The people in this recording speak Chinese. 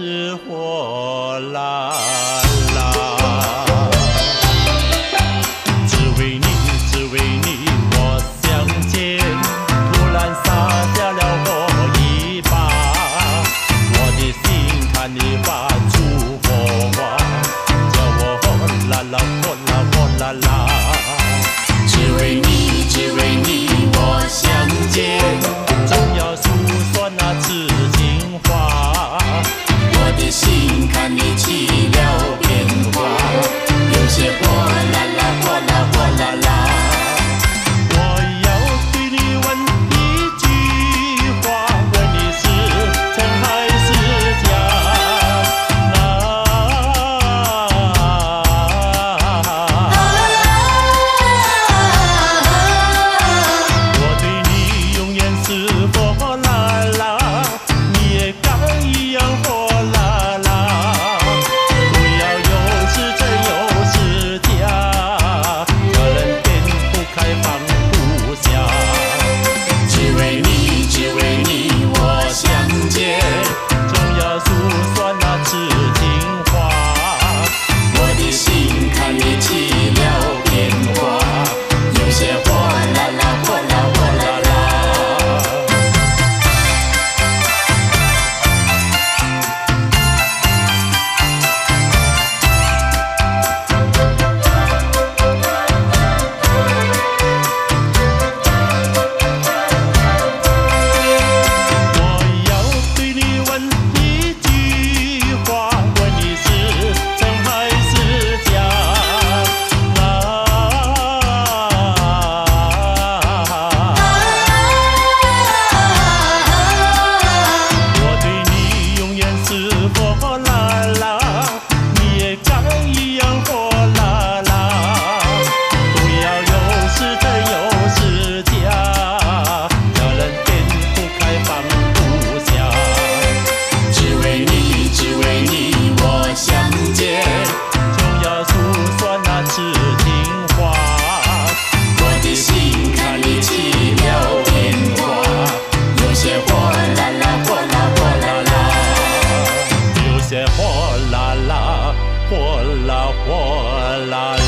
是火辣辣。心坎里起了。在火辣辣，火辣火辣。